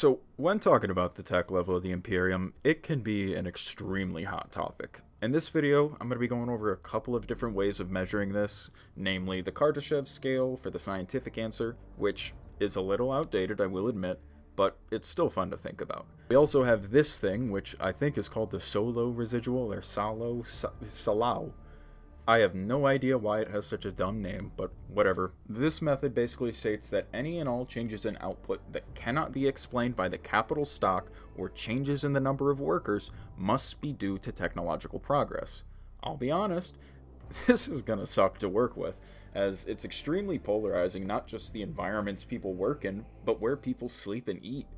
So, when talking about the tech level of the Imperium, it can be an extremely hot topic. In this video, I'm going to be going over a couple of different ways of measuring this, namely the Kardashev scale for the scientific answer, which is a little outdated, I will admit, but it's still fun to think about. We also have this thing, which I think is called the Solow residual, or Salo, Salao, I have no idea why it has such a dumb name, but whatever. This method basically states that any and all changes in output that cannot be explained by the capital stock or changes in the number of workers must be due to technological progress. I'll be honest, this is gonna suck to work with, as it's extremely polarizing not just the environments people work in, but where people sleep and eat.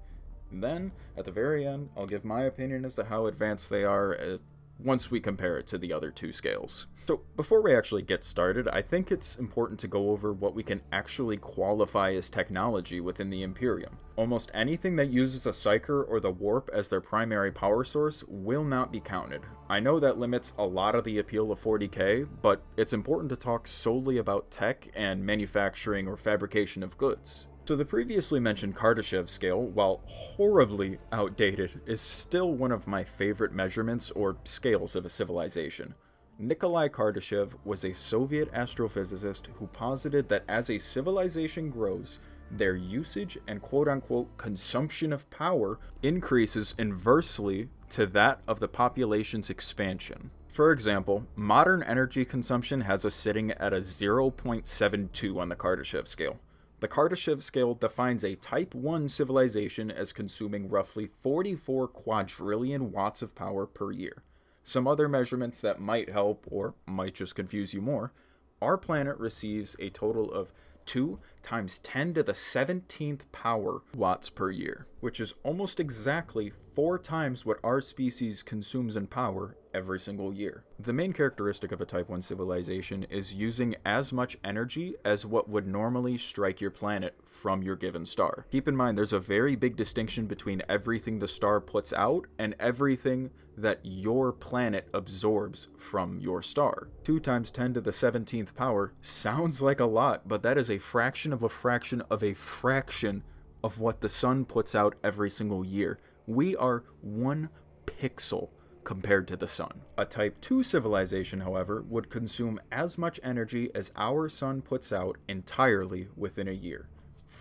Then, at the very end, I'll give my opinion as to how advanced they are uh, once we compare it to the other two scales. So before we actually get started, I think it's important to go over what we can actually qualify as technology within the Imperium. Almost anything that uses a Psyker or the Warp as their primary power source will not be counted. I know that limits a lot of the appeal of 40k, but it's important to talk solely about tech and manufacturing or fabrication of goods. So the previously mentioned Kardashev scale, while horribly outdated, is still one of my favorite measurements or scales of a civilization. Nikolai Kardashev was a Soviet astrophysicist who posited that as a civilization grows, their usage and quote unquote consumption of power increases inversely to that of the population's expansion. For example, modern energy consumption has us sitting at a 0.72 on the Kardashev scale. The Kardashev scale defines a Type 1 civilization as consuming roughly 44 quadrillion watts of power per year. Some other measurements that might help or might just confuse you more. Our planet receives a total of 2 times 10 to the 17th power watts per year, which is almost exactly 4 times what our species consumes in power every single year. The main characteristic of a Type 1 civilization is using as much energy as what would normally strike your planet from your given star. Keep in mind, there's a very big distinction between everything the star puts out and everything that your planet absorbs from your star. 2 times 10 to the 17th power sounds like a lot, but that is a fraction of a fraction of a fraction of what the sun puts out every single year. We are one pixel compared to the sun. A Type 2 civilization, however, would consume as much energy as our sun puts out entirely within a year.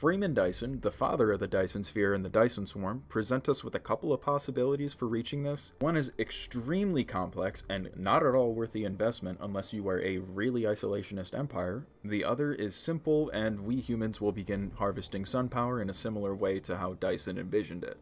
Freeman Dyson, the father of the Dyson sphere and the Dyson swarm, present us with a couple of possibilities for reaching this. One is extremely complex and not at all worth the investment unless you are a really isolationist empire. The other is simple and we humans will begin harvesting sun power in a similar way to how Dyson envisioned it.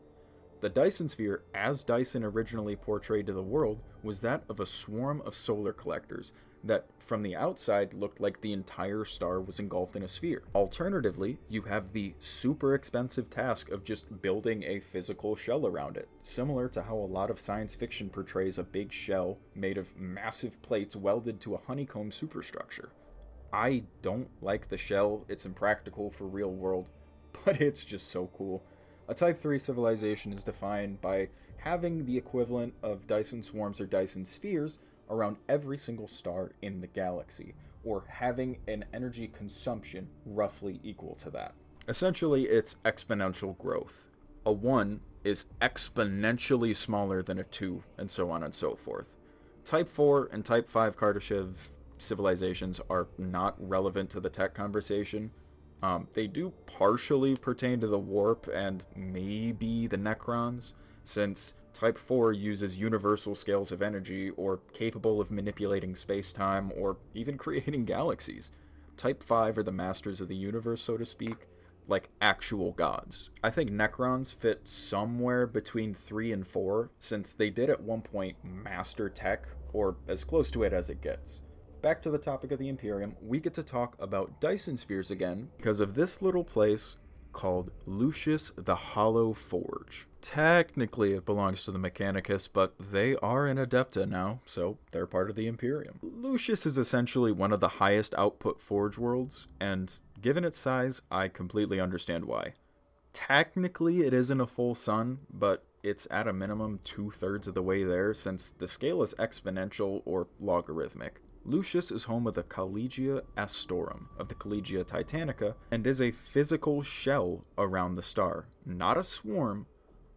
The Dyson sphere, as Dyson originally portrayed to the world, was that of a swarm of solar collectors that from the outside looked like the entire star was engulfed in a sphere. Alternatively, you have the super expensive task of just building a physical shell around it, similar to how a lot of science fiction portrays a big shell made of massive plates welded to a honeycomb superstructure. I don't like the shell, it's impractical for real world, but it's just so cool. A Type 3 civilization is defined by having the equivalent of Dyson swarms or Dyson spheres around every single star in the galaxy, or having an energy consumption roughly equal to that. Essentially, it's exponential growth. A 1 is exponentially smaller than a 2, and so on and so forth. Type 4 and Type 5 Kardashev civilizations are not relevant to the tech conversation, um, they do partially pertain to the warp and maybe the Necrons, since Type 4 uses universal scales of energy or capable of manipulating space-time or even creating galaxies. Type 5 are the masters of the universe, so to speak, like actual gods. I think Necrons fit somewhere between 3 and 4, since they did at one point master tech, or as close to it as it gets back to the topic of the Imperium, we get to talk about Dyson spheres again because of this little place called Lucius the Hollow Forge. Technically, it belongs to the Mechanicus, but they are an Adepta now, so they're part of the Imperium. Lucius is essentially one of the highest output Forge worlds, and given its size, I completely understand why. Technically, it isn't a full sun, but it's at a minimum two thirds of the way there since the scale is exponential or logarithmic. Lucius is home of the Collegia Astorum of the Collegia Titanica and is a physical shell around the star. Not a swarm,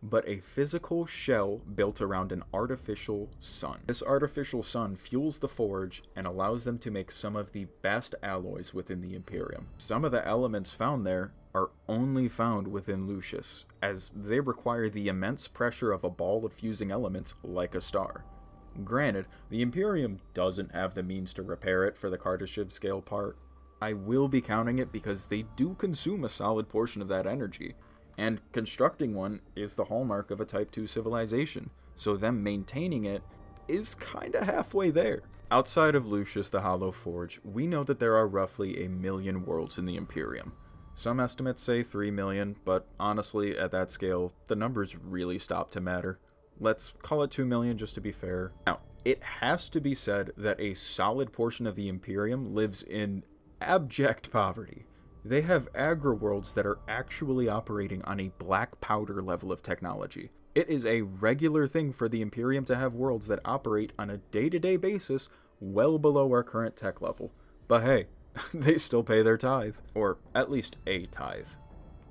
but a physical shell built around an artificial sun. This artificial sun fuels the Forge and allows them to make some of the best alloys within the Imperium. Some of the elements found there are only found within Lucius, as they require the immense pressure of a ball of fusing elements like a star. Granted, the Imperium doesn't have the means to repair it for the Kardashev scale part. I will be counting it because they do consume a solid portion of that energy, and constructing one is the hallmark of a Type 2 civilization, so them maintaining it is kinda halfway there. Outside of Lucius the Hollow Forge, we know that there are roughly a million worlds in the Imperium. Some estimates say 3 million, but honestly, at that scale, the numbers really stop to matter. Let's call it 2 million just to be fair. Now, it has to be said that a solid portion of the Imperium lives in abject poverty. They have agri-worlds that are actually operating on a black powder level of technology. It is a regular thing for the Imperium to have worlds that operate on a day-to-day basis well below our current tech level. But hey, they still pay their tithe, or at least a tithe.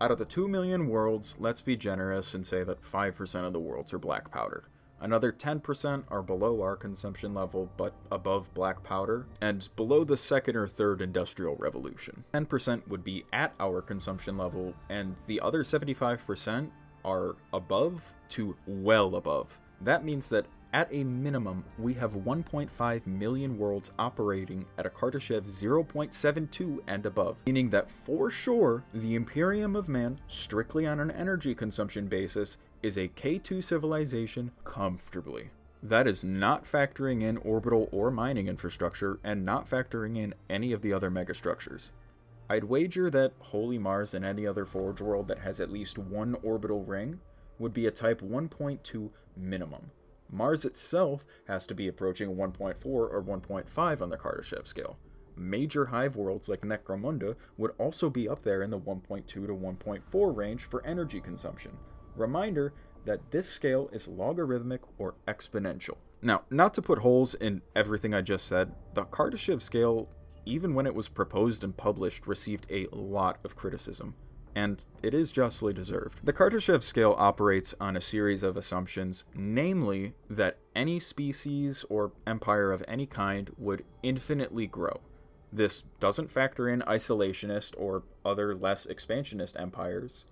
Out of the 2 million worlds, let's be generous and say that 5% of the worlds are black powder. Another 10% are below our consumption level but above black powder, and below the second or third industrial revolution. 10% would be at our consumption level, and the other 75% are above to well above. That means that at a minimum, we have 1.5 million worlds operating at a Kardashev 0.72 and above, meaning that for sure, the Imperium of Man, strictly on an energy consumption basis, is a K2 civilization comfortably. That is not factoring in orbital or mining infrastructure, and not factoring in any of the other megastructures. I'd wager that Holy Mars and any other Forge world that has at least one orbital ring would be a Type 1.2 minimum. Mars itself has to be approaching 1.4 or 1.5 on the Kardashev scale. Major hive worlds like Necromunda would also be up there in the 1.2 to 1.4 range for energy consumption, Reminder that this scale is logarithmic or exponential. Now, not to put holes in everything I just said, the Kardashev scale, even when it was proposed and published, received a lot of criticism, and it is justly deserved. The Kardashev scale operates on a series of assumptions, namely that any species or empire of any kind would infinitely grow. This doesn't factor in isolationist or other less expansionist empires,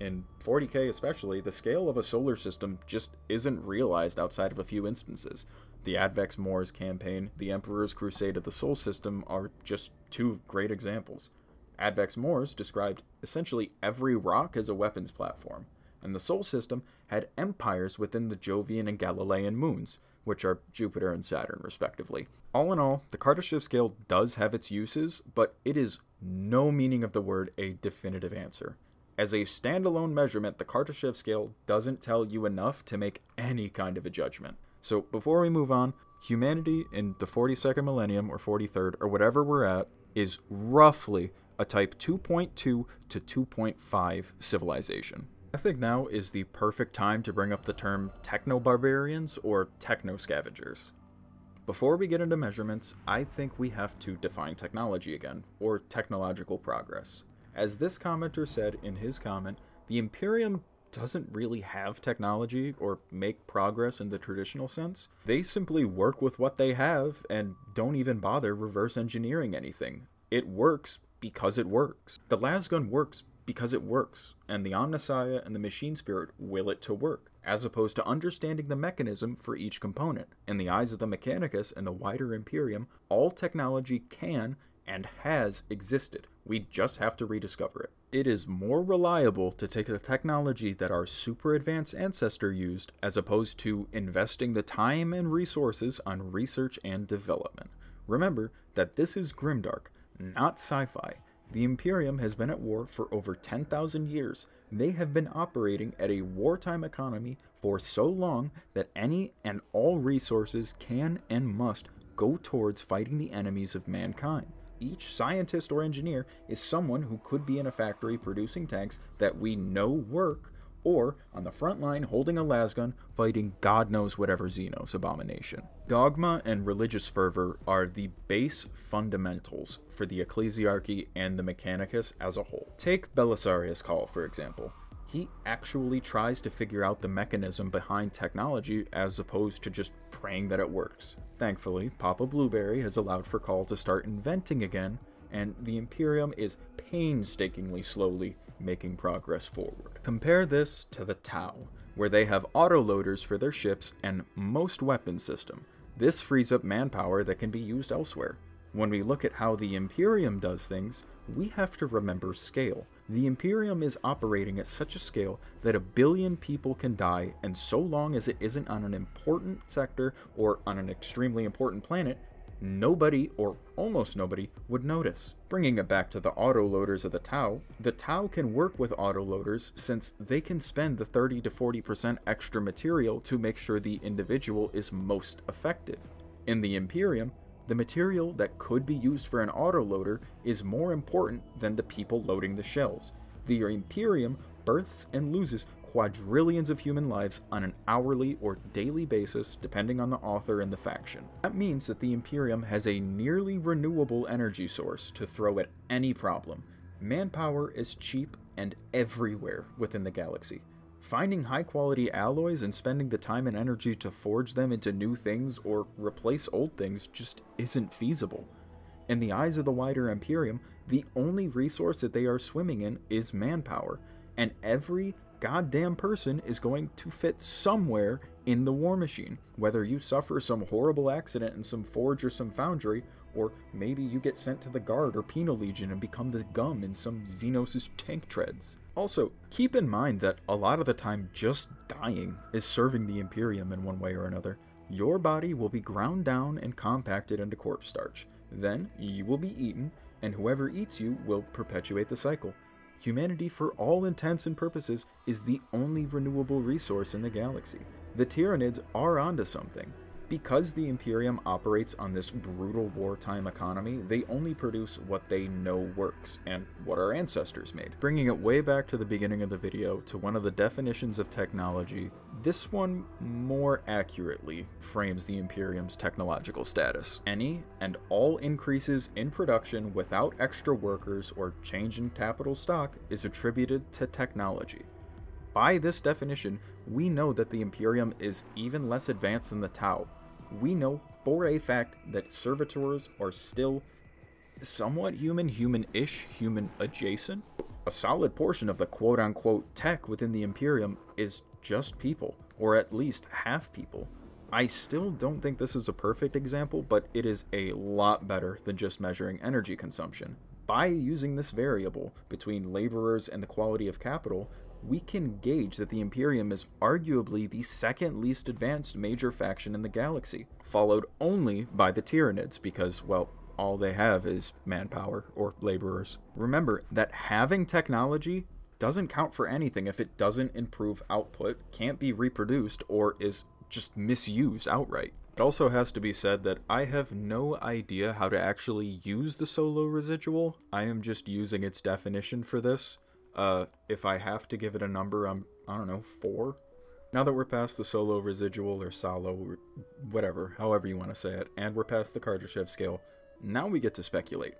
in 40k especially, the scale of a solar system just isn't realized outside of a few instances. The Advex Mors campaign, the Emperor's Crusade of the Sol System are just two great examples. Advex Mors described essentially every rock as a weapons platform, and the Sol System had empires within the Jovian and Galilean moons, which are Jupiter and Saturn, respectively. All in all, the Kardashev scale does have its uses, but it is no meaning of the word a definitive answer. As a standalone measurement, the Kardashev scale doesn't tell you enough to make any kind of a judgment. So before we move on, humanity in the 42nd millennium or 43rd or whatever we're at is roughly a type 2.2 to 2.5 civilization. I think now is the perfect time to bring up the term techno-barbarians or techno-scavengers. Before we get into measurements, I think we have to define technology again, or technological progress. As this commenter said in his comment, the Imperium doesn't really have technology or make progress in the traditional sense. They simply work with what they have and don't even bother reverse engineering anything. It works because it works. The lasgun works because it works, and the Omnissiah and the Machine Spirit will it to work, as opposed to understanding the mechanism for each component. In the eyes of the Mechanicus and the wider Imperium, all technology can and has existed. We just have to rediscover it. It is more reliable to take the technology that our super advanced ancestor used as opposed to investing the time and resources on research and development. Remember that this is grimdark, not sci-fi. The Imperium has been at war for over 10,000 years. They have been operating at a wartime economy for so long that any and all resources can and must go towards fighting the enemies of mankind. Each scientist or engineer is someone who could be in a factory producing tanks that we know work, or on the front line holding a lasgun fighting God knows whatever Xenos abomination. Dogma and religious fervor are the base fundamentals for the ecclesiarchy and the Mechanicus as a whole. Take Belisarius Cawl, for example. He actually tries to figure out the mechanism behind technology as opposed to just praying that it works. Thankfully, Papa Blueberry has allowed for Cawl to start inventing again, and the Imperium is painstakingly slowly making progress forward. Compare this to the Tau, where they have autoloaders for their ships and most weapon system. This frees up manpower that can be used elsewhere. When we look at how the Imperium does things, we have to remember scale. The Imperium is operating at such a scale that a billion people can die, and so long as it isn't on an important sector or on an extremely important planet, nobody, or almost nobody, would notice. Bringing it back to the autoloaders of the Tau, the Tau can work with autoloaders since they can spend the 30 to 40% extra material to make sure the individual is most effective. In the Imperium, the material that could be used for an autoloader is more important than the people loading the shells. The Imperium births and loses quadrillions of human lives on an hourly or daily basis, depending on the author and the faction. That means that the Imperium has a nearly renewable energy source to throw at any problem. Manpower is cheap and everywhere within the galaxy. Finding high quality alloys and spending the time and energy to forge them into new things or replace old things just isn't feasible. In the eyes of the wider Imperium, the only resource that they are swimming in is manpower, and every goddamn person is going to fit somewhere in the war machine. Whether you suffer some horrible accident in some forge or some foundry, or maybe you get sent to the Guard or Penal Legion and become the gum in some Xenos' tank treads. Also, keep in mind that a lot of the time just dying is serving the Imperium in one way or another. Your body will be ground down and compacted into corpse starch. Then, you will be eaten, and whoever eats you will perpetuate the cycle. Humanity, for all intents and purposes, is the only renewable resource in the galaxy. The Tyranids are onto something. Because the Imperium operates on this brutal wartime economy, they only produce what they know works, and what our ancestors made. Bringing it way back to the beginning of the video, to one of the definitions of technology, this one more accurately frames the Imperium's technological status. Any and all increases in production without extra workers or change in capital stock is attributed to technology. By this definition, we know that the Imperium is even less advanced than the Tau, we know for a fact that servitors are still somewhat human, human-ish, human adjacent. A solid portion of the quote-unquote tech within the Imperium is just people, or at least half people. I still don't think this is a perfect example, but it is a lot better than just measuring energy consumption. By using this variable between laborers and the quality of capital, we can gauge that the Imperium is arguably the second least advanced major faction in the galaxy, followed only by the Tyranids because, well, all they have is manpower or laborers. Remember that having technology doesn't count for anything if it doesn't improve output, can't be reproduced, or is just misused outright. It also has to be said that I have no idea how to actually use the Solow residual. I am just using its definition for this. Uh, if I have to give it a number, I'm, I don't know, four? Now that we're past the Solow residual or solo, whatever, however you want to say it, and we're past the Kardashev scale, now we get to speculate.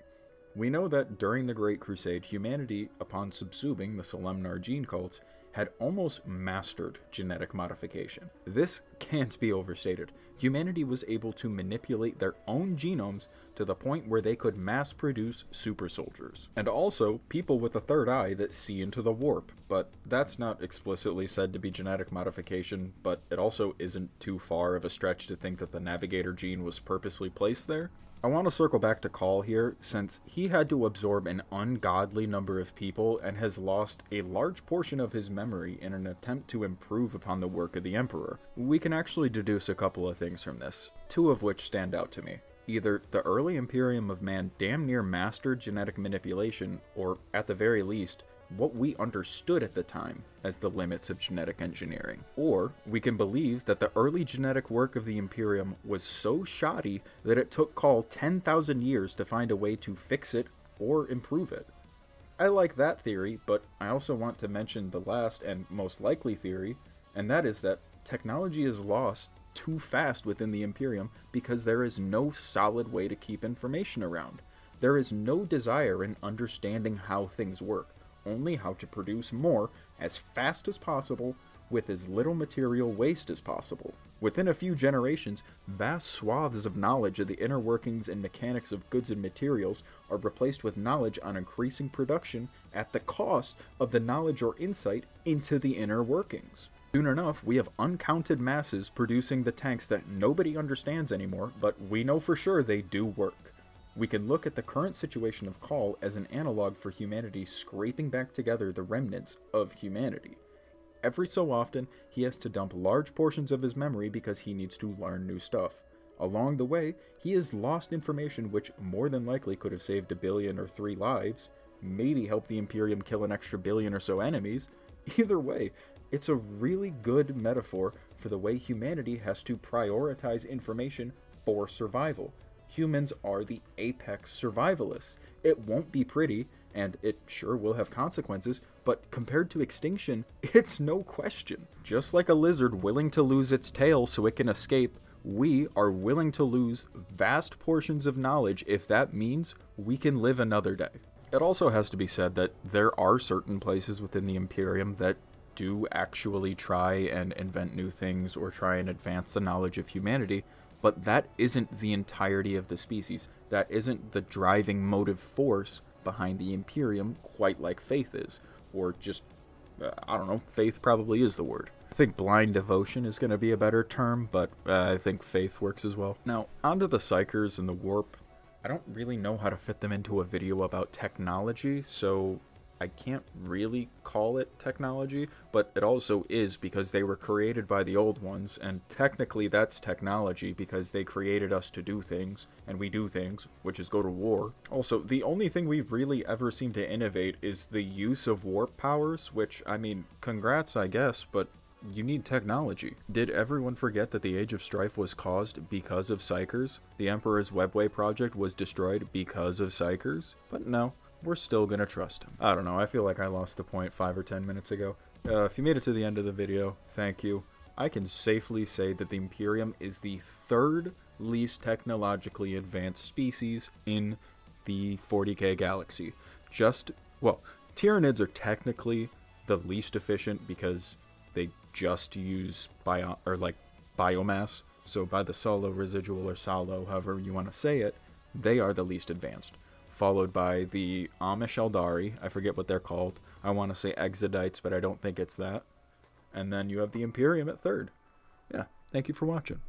We know that during the Great Crusade, humanity, upon subsuming the Selenar gene cults, had almost mastered genetic modification. This can't be overstated. Humanity was able to manipulate their own genomes to the point where they could mass produce super soldiers. And also, people with a third eye that see into the warp. But that's not explicitly said to be genetic modification, but it also isn't too far of a stretch to think that the navigator gene was purposely placed there. I want to circle back to Cawl here, since he had to absorb an ungodly number of people and has lost a large portion of his memory in an attempt to improve upon the work of the Emperor. We can actually deduce a couple of things from this, two of which stand out to me. Either the early Imperium of Man damn near mastered genetic manipulation, or at the very least, what we understood at the time as the limits of genetic engineering. Or we can believe that the early genetic work of the Imperium was so shoddy that it took Cawl 10,000 years to find a way to fix it or improve it. I like that theory, but I also want to mention the last and most likely theory, and that is that technology is lost too fast within the Imperium because there is no solid way to keep information around. There is no desire in understanding how things work, only how to produce more as fast as possible with as little material waste as possible. Within a few generations, vast swaths of knowledge of the inner workings and mechanics of goods and materials are replaced with knowledge on increasing production at the cost of the knowledge or insight into the inner workings. Soon enough, we have uncounted masses producing the tanks that nobody understands anymore, but we know for sure they do work. We can look at the current situation of Cawl as an analog for humanity scraping back together the remnants of humanity. Every so often, he has to dump large portions of his memory because he needs to learn new stuff. Along the way, he has lost information which more than likely could have saved a billion or three lives, maybe helped the Imperium kill an extra billion or so enemies. Either way, it's a really good metaphor for the way humanity has to prioritize information for survival. Humans are the apex survivalists. It won't be pretty, and it sure will have consequences, but compared to extinction, it's no question. Just like a lizard willing to lose its tail so it can escape, we are willing to lose vast portions of knowledge if that means we can live another day. It also has to be said that there are certain places within the Imperium that do actually try and invent new things or try and advance the knowledge of humanity, but that isn't the entirety of the species. That isn't the driving motive force behind the Imperium quite like faith is. Or just, uh, I don't know, faith probably is the word. I think blind devotion is going to be a better term, but uh, I think faith works as well. Now, onto the Psykers and the Warp. I don't really know how to fit them into a video about technology, so I can't really call it technology, but it also is because they were created by the old ones, and technically that's technology because they created us to do things, and we do things, which is go to war. Also, the only thing we've really ever seem to innovate is the use of warp powers, which, I mean, congrats, I guess, but you need technology. Did everyone forget that the Age of Strife was caused because of Psykers? The Emperor's Webway project was destroyed because of Psykers? But no, we're still gonna trust him. I don't know, I feel like I lost the point five or ten minutes ago. Uh, if you made it to the end of the video, thank you. I can safely say that the Imperium is the third least technologically advanced species in the 40k galaxy. Just, well, Tyranids are technically the least efficient because they just use bio, or like biomass. So by the Solow residual or solo, however you want to say it, they are the least advanced followed by the Amish Aeldari. I forget what they're called. I want to say Exodites, but I don't think it's that. And then you have the Imperium at third. Yeah, thank you for watching.